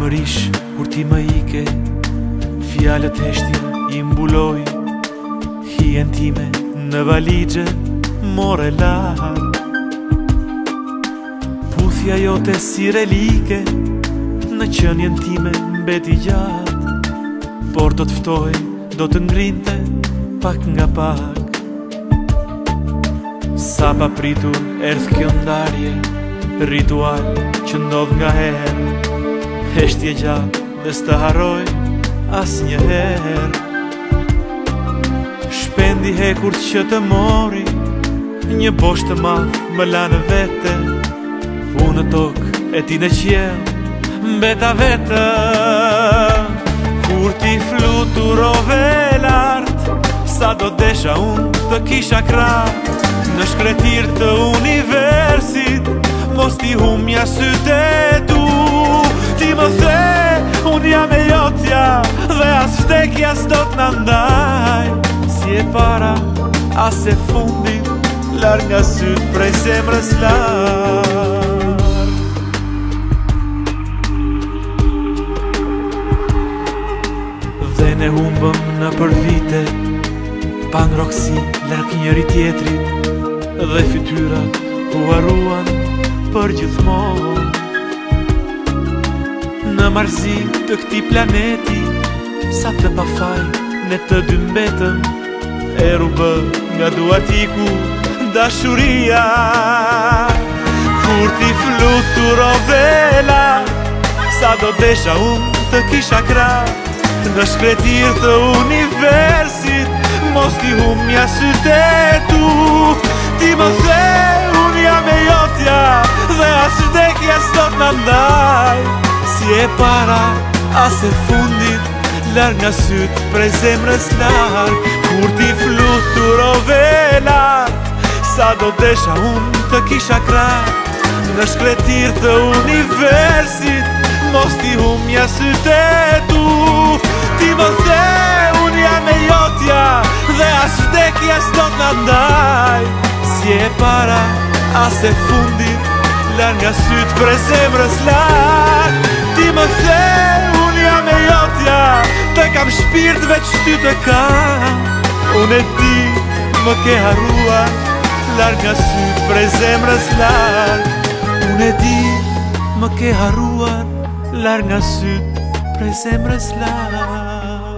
më rish kur ti më ike Fjallët e shtja i mbuloj Hien time në valigje more lak Puthja jote si relike Në qënjen time mbeti gjatë Por do të ftoj, do të ngrinte pak nga pak Sa pa pritur erth kjo ndarje Ritual që ndodh nga herë Heshtje gjatë dhe së haroj as një herë Shpendi hekur që të mori Një bosh të madhë më lanë vete Unë në tokë e ti në qjelë Mbeta vete Kur ti fluturove lartë Sa do desha unë të kisha kratë Në shkretir të univerë vdekja s'dot në ndaj Si e para, as e fundin Lërë nga sytë prej zemrës lartë Ne humbëm në për vite Pa në roksi lërk njëri tjetrit Dhe fytyrat u arruan për gjithmon Në marzi të këti planetit Sa të pa faj Ne të dy mbetëm E rubë nga duat i ku Dashuria Kur ti flutur o vela Sa do desha unë të kisha kra Në shkretir të universit Mos ti unë të sytetu Ti më the unë jam e jotja Dhe asë dekja sot në ndaj Si e para asë fundit lërë nga sytë pre zemrës lartë Kur ti flutur o velat, sa do desha unë të kisha kratë Në shkretir të universit, mos ti humja sytë e tu Ti më the unë jam e jotja, dhe as vdekja s'do të ndaj Si e para, as e fundit, lërë nga sytë pre zemrës lartë Ti më the unë jam e jotja, dhe as vdekja s'do ndaj të kam shpirt veç ty të kam Unë e ti më ke harua Lar nga sytë pre zemrës larë Unë e ti më ke harua Lar nga sytë pre zemrës larë